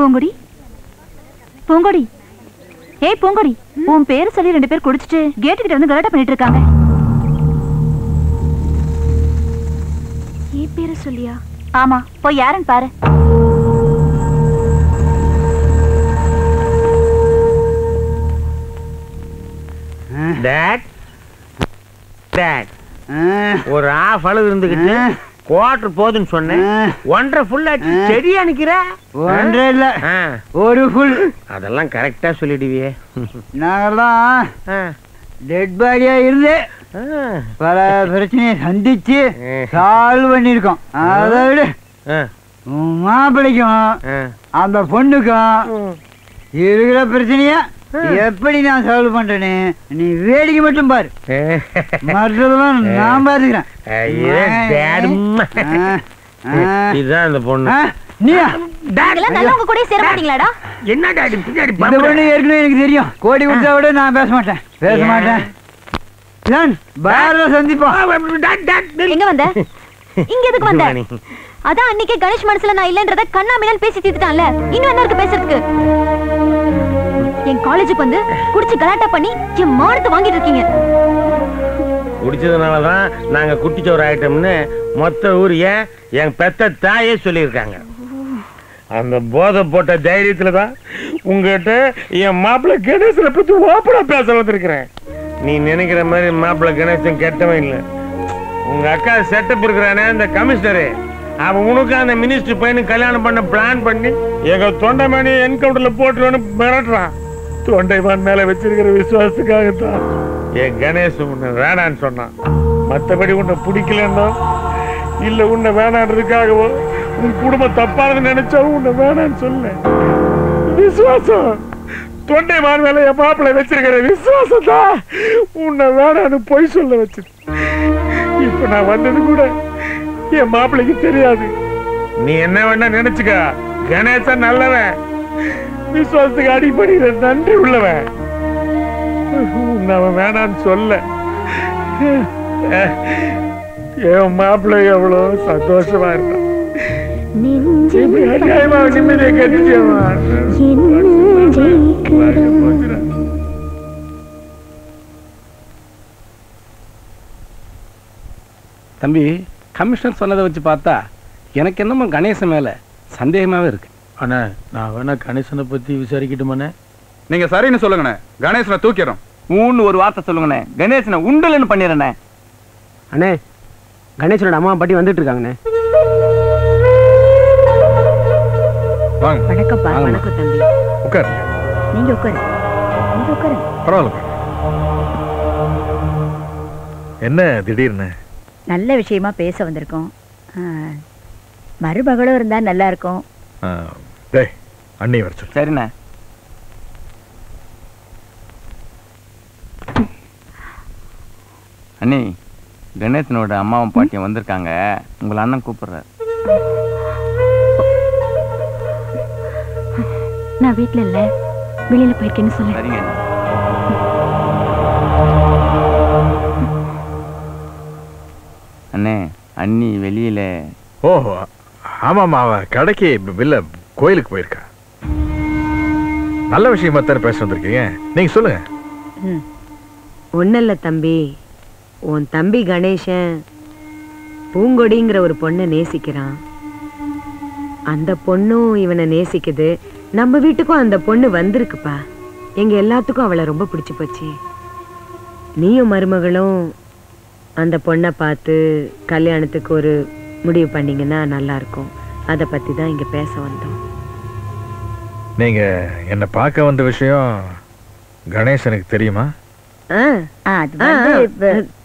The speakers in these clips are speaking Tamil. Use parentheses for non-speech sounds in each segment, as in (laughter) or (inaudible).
பூங்கொடி? பூங்கொடி? ஏய் பூங்கொடி உன் பேர் சொல்லி ரெண்டு பேர் குடிச்சிட்டு கேட்டு கிட்ட வந்து கலாட்டா பண்ணிட்டு இருக்காங்க. என் பேரை சொல்லியா? ஆமா போய் யாருன்னு பாரு. டேட் டேட் ஒரு ஆஃப் அளவு இருந்துகிட்டு குவார்டர் போதுன்னு சொன்னேன். ஒன்றரை ஃபுல் ஆச்சு. செடியா நிக்கிற? ஒன்றரை இல்ல. ஒரு ஃபுல் அதெல்லாம் கரெக்டா சொல்லிடுவியே. நாங்கெல்லாம் டெட் பாடியா இருந்து. பல பிரச்சனையை சந்திச்சு. சால்வ் பண்ணியிருக்கோம். அதை விட. மாப்பிள்ளைக்கும். அந்த பொண்ணுக்கும் இருக்கிற பிரச்சனைய எப்படி நான் சால்வ் பண்றேன்னு நீ வேடிக்கை மட்டும் பாரு. மற்றதெல்லாம் நான் பாத்துக்கிறேன். இதுதான் அந்த பொண்ணு. நீயா? நீங்களாம் நல்லவங்க கூட சேர மாட்டீங்களாடா? என்ன டாடி பின்னாடி இந்த பொண்ணு ஏற்கனவே எனக்கு தெரியும். கோடி கொடுத்தா விட நான் பேச மாட்டேன். பேச? மாட்டேன். ஜான், பாரத சந்திப்போம் எங்க வந்த? இங்க எதுக்கு வந்த? அதான் அன்னைக்கே கணேஷ் மனசுல நான் இல்லன்றத கண்ணாமினல் பேசி தீர்த்துட்டான்ல. இன்னும் என்ன இருக்கு பேசுறதுக்கு? என் காலேஜுக்கு வந்து குடிச்சு கலாட்டா பண்ணி என் மானத்தை வாங்கிட்டு இருக்கீங்க. குடிச்சதுனாலதான் நாங்க குட்டிச்சோறு ஆயிட்டோம்னு மொத்த ஊர் ஏன் என் பெத்த தாயே சொல்லியிருக்காங்க. அந்த போதை போட்ட தைரியத்துல தான் உங்ககிட்ட என் மாப்பிள்ள கணேசனை பத்தி ஓப்பனா பேச வந்திருக்கிறேன். நீ நினைக்கிற மாதிரி மாப்பிள்ள கணேசன் கெட்டவன் இல்லை. உங்க அக்கா செட்டப் இருக்கிறானே இந்த கமிஷனரு அவன் உனக்கு அந்த மினிஸ்டர் பையனுக்கு கல்யாணம் பண்ண பிளான் பண்ணி எங்க தொண்டமணி என்கவுண்டர்ல போட்டுருவேன்னு மிரட்டுறான். தொண்டைமான் மேல வச்சிருக்கிற விசுவாசத்துக்காகத்தான். என் கணேஷ் உன்னை வேணான்னு சொன்னான். மத்தபடி உன்னை பிடிக்கலன்னோ இல்ல உன்னை வேணான்றதுக்காகவோ உன் குடும்பம் தப்பானது நினைச்சா உன்னை வேணான்னு சொல்ல விசுவாசம். தொண்டைமான் மேல என் மாப்பிள்ளை வச்சிருக்கிற விசுவாசம் தான் உன்னை வேணான்னு பொய் சொல்ல வச்சு இப்ப நான் வந்தது கூட என் மாப்பிள்ளைக்கு தெரியாது. நீ என்ன வேணா நினைச்சுக்க. கணேசன் நல்லவன். விசுவாசத்துக்கு அடிப்படையில நன்றி உள்ளவன். அவன் வேணான்னு சொல்ல. என் மாப்பிள்ளை எவ்வளோ சந்தோஷமா இருந்தான். நிம்மதியை தம்பி கமிஷனர் சொன்னதை வச்சு பார்த்தா எனக்கு என்னமோ கணேசன் மேல சந்தேகமாவே இருக்கு. அண்ணா நான் வேணா கணேசனை பத்தி விசாரிக்கட்டுமாண்ணே? நீங்க சரின்னு சொல்லுங்கண்ணே. கணேசனை தூக்கிறோம் மூணு ஒரு வார்த்தை சொல்லுங்கண்ணே. கணேசனை உண்டலன்னு பண்ணிடுறேண்ணே. அண்ணே கணேசனோட அம்மா பாட்டி வந்துட்டு இருக்காங்கண்ணே வாங்க. வணக்கம்ப்பா வாங்கம்மா. வணக்கம் தம்பி. உட்கார் நீங்க உட்காரு நீங்க உட்காரு பரவாயில்ல. என்ன திடீர்னு? நல்ல விஷயமா பேச வந்திருக்கோம். மருமகளும் இருந்தா நல்லா இருக்கும். டேய் அண்ணி வர சொல்லு. சரிண்ணே. அண்ணி கணேசனோட அம்மாவும் பாட்டியும் வந்திருக்காங்க. உங்களை அண்ணன் கூப்பிடுறாரு. நான் வீட்ல இல்ல. வெளியில போயிருக்கேன்னு சொல்லு. சரிங்க அண்ணி. அண்ணே அண்ணி வெளியில ஓஹோ ஆமாம்மா அவ கடைக்கு இல்ல கோயிலுக்கு போயிருக்கா. நல்ல விஷயமா தானே பேச வந்திருக்கீங்க. நீங்க சொல்லுங்க. ஒன்றும் இல்லை தம்பி உன் தம்பி கணேசன் பூங்கொடிங்கிற ஒரு பொண்ணை நேசிக்கிறான். அந்த பொண்ணும் இவனை நேசிக்குது. நம்ம வீட்டுக்கும் அந்த பொண்ணு வந்திருக்குப்பா. எங்க எல்லாத்துக்கும் அவளை ரொம்ப பிடிச்சு போச்சு. நீயும் மருமகளும் அந்த பொண்ணை பார்த்து கல்யாணத்துக்கு ஒரு முடிவு பண்ணீங்கன்னா நல்லா இருக்கும் அதை பத்தி தான் இங்க பேச வந்தோம். நீங்க என்ன பார்க்க வந்த விஷயம் கணேசனுக்கு தெரியுமா?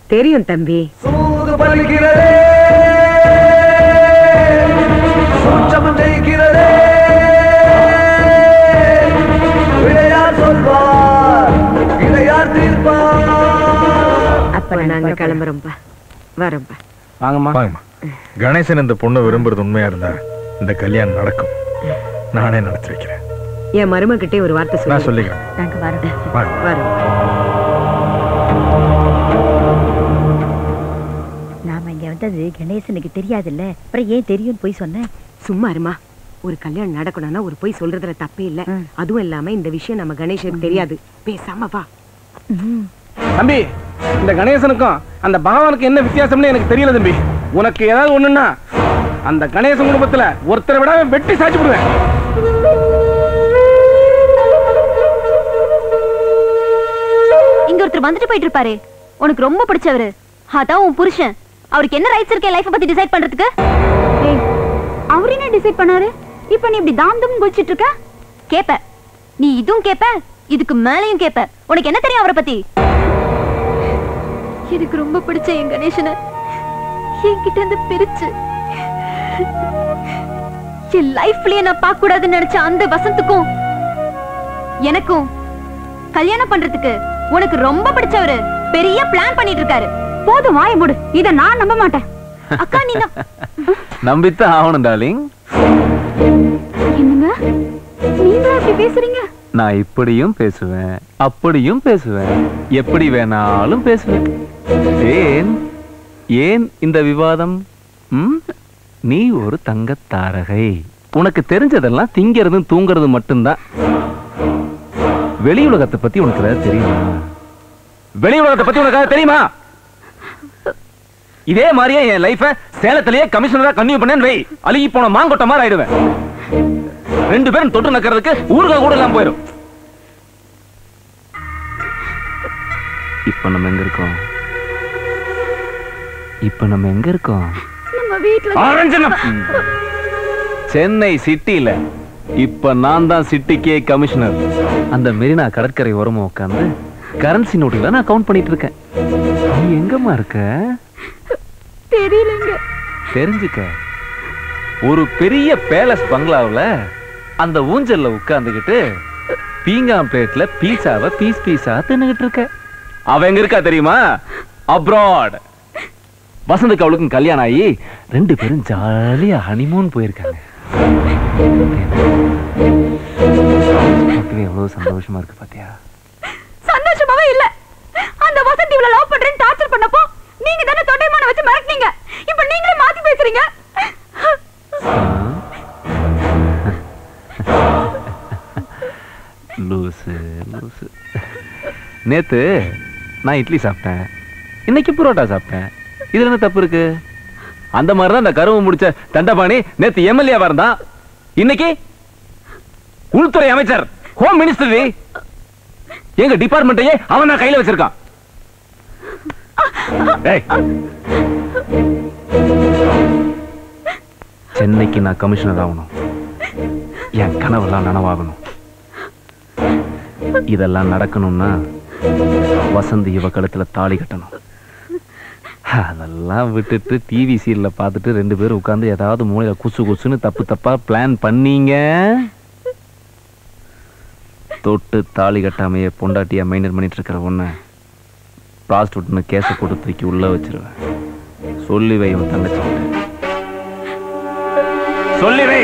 தெரியும் தம்பி. அப்ப நாங்க கிளம்புறோம்ப்பா. வரோம்ப்பா. வாங்கம்மா. வாங்கம்மா. கணேசன் இந்த பொண்ணு விரும்புறது உண்மையா இருந்தா இந்த கல்யாணம் நடக்கும். நானே நடத்தி வைக்கிறேன். என் மருமகிட்டே ஒரு வார்த்தை நான் சொல்லி சொல்லிக்கிறேன். நாங்க வரோம். வாங்க வரோம். நாம இங்க வந்தது கணேசனுக்கு தெரியாதுல்ல? அப்புறம் ஏன் தெரியும் போய் சொன்னேன் சும்மா இருமா. ஒரு கல்யாணம் நடக்கணும்னா ஒரு பொய் சொல்றதுல தப்பே இல்ல. அதுவும் இல்லாம இந்த விஷயம் நம்ம கணேஷனுக்கு தெரியாது. பேசாம வா. தம்பி இந்த கணேசனுக்கும் அந்த பகவானுக்கு என்ன வித்தியாசம்னு எனக்கு தெரியல தம்பி. உனக்கு ஏதாவது ஒண்ணுன்னா அந்த கணேசன் குடும்பத்துல ஒருத்தரை விடாம வெட்டி சாச்சு விடுவேன். இங்க ஒருத்தர் வந்துட்டு போயிட்டு இருப்பாரு உனக்கு ரொம்ப பிடிச்சவரு. அதான் உன் புருஷன். அவருக்கு என்ன ரைட்ஸ் இருக்கு லைஃப் பத்தி டிசைட் பண்றதுக்கு? அவர் என்ன டிசைட் பண்ணாரு? இப்போ நீ இப்படி தாம் தம் குதிச்சிட்டு இருக்க? கேப்ப. நீ இதுவும் கேப்ப? இதுக்கு மேலையும் கேப்ப. உனக்கு என்ன தெரியும் அவரை பத்தி? எனக்கு ரொம்ப பிடிச்ச என் கணேசனை. என்கிட்ட இருந்து பிரிச்சு. என் லைஃப்லயே நான் பார்க்க கூடாதுன்னு நினைச்ச அந்த வசந்துக்கும் எனக்கும் கல்யாணம் பண்றதுக்கு உனக்கு ரொம்ப பிடிச்சவரு பெரிய பிளான் பண்ணிட்டு இருக்காரு போதும் வாய மூடு. இத நான் நம்ப மாட்டேன். அக்கா நீங்க (laughs) நம்பித்தான் ஆகணும் டார்லிங் என்னங்க? நீங்களா இப்படி பேசுறீங்க? நான் இப்படியும் பேசுவேன் அப்படியும் பேசுவேன். எப்படி வேணாலும் பேசுவேன். ஏன்? ஏன் இந்த விவாதம்? நீ ஒரு தங்கத்தாரகை. உனக்கு தெரிஞ்சதெல்லாம் திங்கிறதும் தூங்குறதும் மட்டும்தான். வெளி உலகத்தை பத்தி உனக்கு ஏதாவது தெரியுமா? வெளி உலகத்தை பத்தி உனக்கு தெரியுமா? இதே மாதிரியே என் லைஃப சேலத்திலேயே கமிஷனரா கன்னியூ பண்ணேன்னு வை. அழுகி போன மாங்கொட்ட மாதிரி ஆயிடுவேன். ரெண்டு பேரும் தொட்டு நக்கறதுக்கு ஊருகா கூட எல்லாம் போயிடும் இப்ப நம்ம எங்க இருக்கோம்? இப்ப நம்ம எங்க இருக்கோம்? நம்ம வீட்ல ஆரஞ்சனம். சென்னை சிட்டில இப்ப நான் தான் சிட்டிக்கே கமிஷனர். அந்த மெரினா கடற்கரை ஓரமா உட்கார்ந்து கரன்சி நோட்டுகளை நான் கவுண்ட் பண்ணிட்டு இருக்கேன். நீ எங்கம்மா இருக்க? தெரியலங்க. தெரிஞ்சுக்க. ஒரு பெரிய பேலஸ் பங்களாவுல அந்த ஊஞ்சல்ல உட்கார்ந்துகிட்டு பீங்கான் பிளேட்ல பீஸாவை பீஸ் பீஸா தின்னுகிட்டு இருக்க. அவ எங்க இருக்கா தெரியுமா? அப்ராட் வசந்துக்கு அவளுக்கும் கல்யாணம் ஆகி ரெண்டு பேரும் ஜாலியா ஹனிமூன் போயிருக்காங்க. எவ்வளவு சந்தோஷமா இருக்கு பாத்தியா? சந்தோஷமாவே இல்ல. அந்த வசந்தி இவ்வளவு லவ் பண்றேன்னு டார்ச்சர் பண்ணப்போ நீங்க தானே தொண்டைமான வச்சு மிரட்டினீங்க. இப்ப நீங்களே மாத்தி பேசுறீங்க. லூசு லூசு. நேத்து நான் இட்லி சாப்பிட்டேன். இன்னைக்கு புரோட்டா சாப்பிட்டேன். இதுல என்ன தப்பு இருக்கு? அந்த மாதிரி தான் இந்த கருவம் முடிச்ச தண்டபாணி நேத்து எம்எல்ஏ இருந்தான். இன்னைக்கு உள்துறை அமைச்சர் ஹோம் மினிஸ்டர் எங்க டிபார்ட்மெண்ட்டையே அவன் நான் கையில வச்சிருக்கான். டேய். சென்னைக்கு நான் கமிஷனர் ஆகணும். என் கனவெல்லாம் நனவாகணும். இதெல்லாம் நடக்கணும்னா வசந்த இவ கழுத்துல தாலி கட்டணும். அதெல்லாம் விட்டுட்டு டிவி சீரியலில் பார்த்துட்டு ரெண்டு பேரும் உட்காந்து ஏதாவது மூளையில் குசு குசுன்னு தப்பு தப்பாக பிளான் பண்ணீங்க? தொட்டு தாலி கட்டாமையே பொண்டாட்டியாக மெயின்டைன் பண்ணிட்டு இருக்கிற ஒன்று ப்ராஸ்டியூட்னு கேஸை போட்டு தூக்கி உள்ளே வச்சிருவேன். சொல்லி வை உன் தங்கச்சி சொல்லி வை!